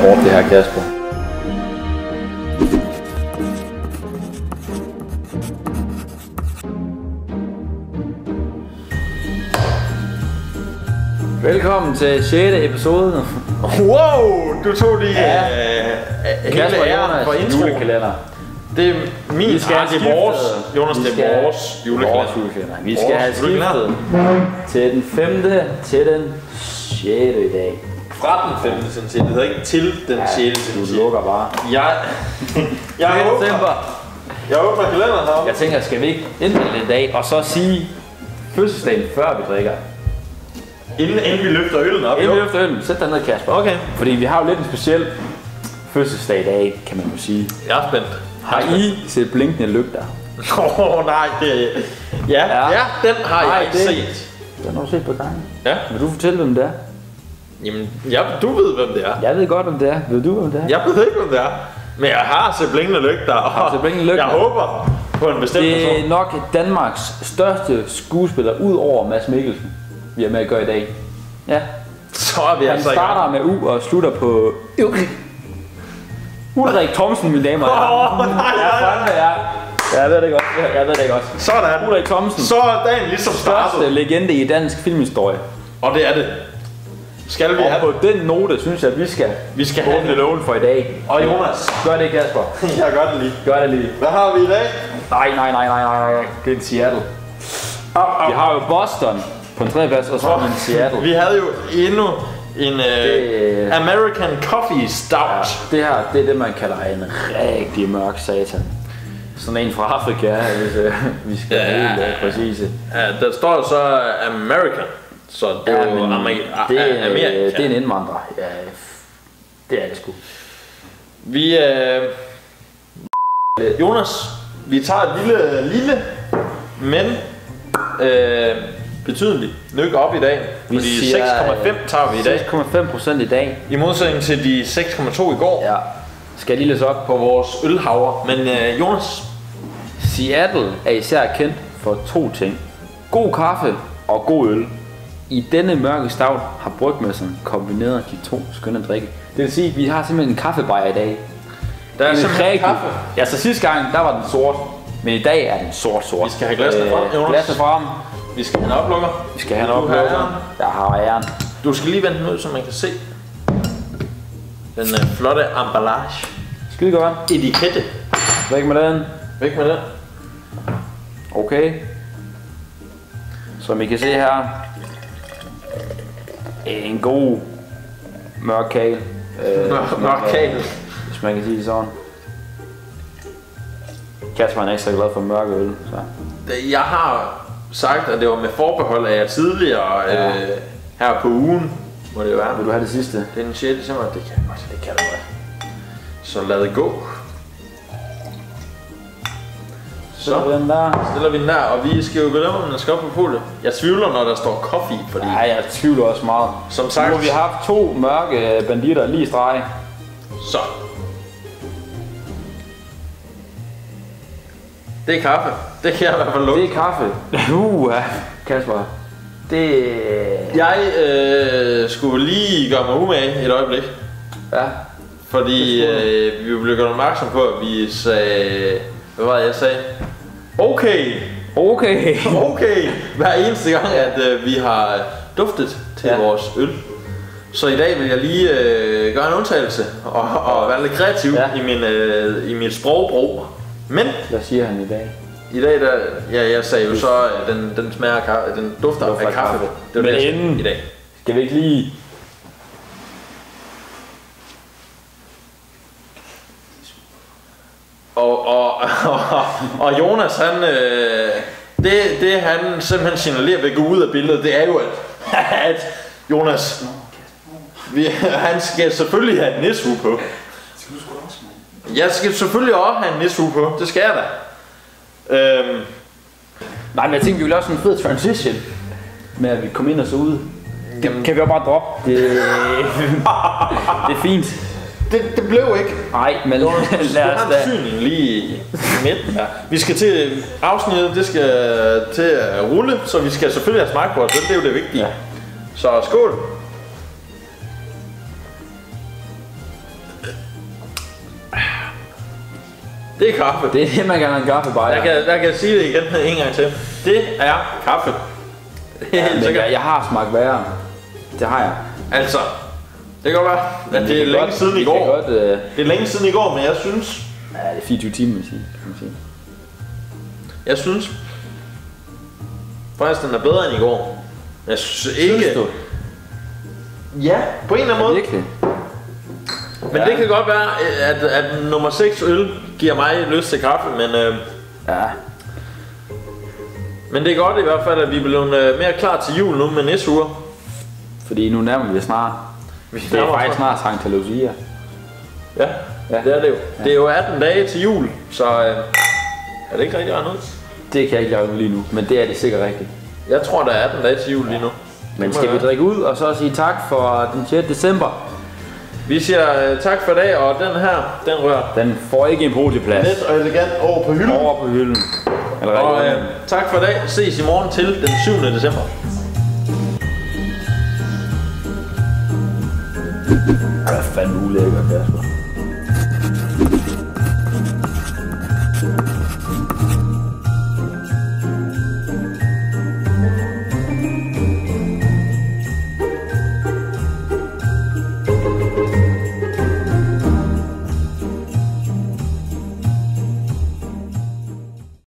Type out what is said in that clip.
hårdt det her, Kasper. Velkommen til 6. episode. Wow, du tog lige Ja. øh, hele Kasper og æren for Jonas intro. julekalender. Det er min, Vi skal ah, det er vores. Jonas, Vi det er vores julekalender. Vores julekalender. Vi skal Vores have skiftet til den 5. til den 6. i dag. Fra den 5. cm. Det hedder ikke til den 6. Du cm. lukker bare. Jeg, jeg, er åbner, jeg åbner kalenderen heroppe. Jeg tænker, skal vi ikke indmelde en dag, og så sige fødselsdagen før vi drikker? Inden, inden vi løfter øllen op. Inden vi løfter øllen, sæt dig ned, Kasper. Okay. Fordi vi har jo lidt en speciel fødselsdag i dag, kan man jo sige. Jeg er spændt. Har I set blinkende lygter? Åh oh, nej, det ja, Ja. ja. ja, den har Nej, jeg ikke det- set. Den har du set på gangen. Ja. Vil du fortælle, hvem det er? Jamen, ja, du ved, hvem det er. Jeg ved godt, hvem det er. Ved du, hvem det er? Jeg ved ikke, hvem det er. Men jeg har set blinkende lygter, og blinkende lygter. jeg håber på en bestemt Det person. er nok Danmarks største skuespiller, ud over Mads Mikkelsen, vi har med at gøre i dag. Ja. Så er vi Han altså starter med U og slutter på U. Ulrik Thomsen, mine damer og herrer. Åh, nej, nej, nej. Jeg ved det godt. Jeg ved det godt. Sådan. Ulrik Thomsen. Så er dagen ligesom Største startet. legende i dansk filmhistorie. Og det er det. Skal vi Og have på den note, synes jeg, at vi skal Vi skal have åbne lågen for i dag. Og Jonas. Gør det, Kasper. Jeg gør det lige. Gør det lige. Hvad har vi i dag? Nej, nej, nej, nej, nej. Det er en Seattle. Vi har jo Boston på en tredjeplads, og så har vi en Seattle. Vi havde jo endnu en uh, Det- American Coffee Stout. Det her, det er det, man kalder en rigtig mørk satan. Sådan en fra Afrika, hvis øh, vi skal Ja. helt øh, præcise. Ja, der står jo så American. Så det er jo men Amerika. det, er- Amerika. det er en indvandrer. Ja, det er det sgu. Vi, øh, Jonas, vi tager et lille, lille, men øh, betydeligt nyk op i dag. Vi Fordi siger, 6,5 tager vi i dag. 6,5 procent i dag. I modsætning til de 6,2 i går Ja. Skal lige læse op på vores ølhavre. Men øh, Jonas, Seattle er især kendt for to ting. God kaffe og god øl. I denne mørke stavl har brygmesteren kombineret de to skønne drikke. Det vil sige, at vi har simpelthen en kaffebajer i dag. der er En rigtig- kaffe. Ja, så sidste gang, der var den sort. Men i dag er den sort-sort. Vi skal have glasene frem, Jonas. Glasene frem. Vi skal have en oplukker. Vi skal have en har oplukker. æren. Jeg har æren. Du skal lige vende den ud, så man kan se den øh, flotte emballage. Skide godt. Etikette. Væk med den. Væk med den. Okay. Som I kan se her. En god mørk kage. Øh, mørk kage. Hvis man kan sige det sådan. Kasper er ikke så glad for mørke øl. Så. Jeg har sagt, at det var med forbehold af jer tidligere Ja. øh, her på ugen, må det være. Vil du have det sidste? Det er den 6. december, det kan jeg godt. Det kan du godt. Så lad det gå. Så den der. Stiller vi den der, og vi skal jo bedømme, om den skal op på podiet. Jeg tvivler, når der står coffee, fordi Nej, jeg tvivler også meget. som sagt, Nu har vi haft to mørke banditter lige i streg. så. Det er kaffe. Det kan jeg i hvert fald Det lugte. er kaffe. Uh, Kasper. Det... Jeg øh, skulle lige gøre mig umage et øjeblik. Ja. Fordi Det øh, vi blev gjort opmærksom på, at vi sagde... Hvad var det, jeg sagde? Okay, Okay. okay, hver eneste gang, at øh, vi har duftet til Ja. vores øl. Så i dag vil jeg lige øh, gøre en undtagelse og, og være lidt kreativ Ja. i, min, øh, i mit sprogbrug. Men Hvad siger han i dag? i dag, der, ja, jeg sagde jo så, at den, den smager den dufter, Dufter af af kaffe. kaffe. Det var Men det, inden- i dag. Skal vi ikke lige... Og, og, og, og Jonas, han, øh, det, det han simpelthen signalerer ved at gå ud af billedet, det er jo, at, at Jonas, vi, han skal selvfølgelig have en nishue på. Jeg skal selvfølgelig også have en nishue på, det skal jeg da. Øhm, Nej, men jeg tænkte, vi ville også en fed transition med, at vi kom ind og så ud. Det Jamen- kan vi jo bare droppe. Det, det er fint det, det blev ikke. Nej, men lad os da... lige midt. midten. Vi skal til afsnittet, det skal til at rulle, så vi skal selvfølgelig have smagt på os, det er jo det vigtige. Ja. Så skål! Det er kaffe. Det er det, man kalder en kaffebajer. Jeg kan, jeg kan sige det igen en gang til. Det er kaffe. Det er ja, men jeg, jeg har smagt værre. Det har jeg. Altså, det kan godt være, Men det er længe godt- siden i går. Godt, øh, Det er længe siden i går, men jeg synes, ja, det er 24 timer, kan man sige. jeg synes faktisk, den er bedre end i går. Jeg synes ikke... Synes du? Ja, på en eller anden måde. Virkelig? Men Ja. det kan godt være, at, at nummer 6 øl giver mig lyst til kaffe, men, øh, Ja. men det er godt i hvert fald, at vi er blevet øh, mere klar til jul nu med næsure. Fordi nu nærmer vi snart. Vi Det er faktisk snart Santa Lucia. Ja, Ja. det er det jo. Det er jo 18 dage til jul, så øh, er det ikke rigtig noget? Det kan jeg ikke lave lige nu, men det er det sikkert rigtigt. Jeg tror, der er 18 dage til jul lige nu. Men skal vi drikke ud og så sige tak for den 6. december? Vi siger øh, tak for i dag, og den her, den rører Den får ikke en podieplads. let og elegant over på hylden. Over på hylden. Eller Og øh, tak for i dag. Ses i morgen til den 7. december. Det er fandme ulækkert, Kasper.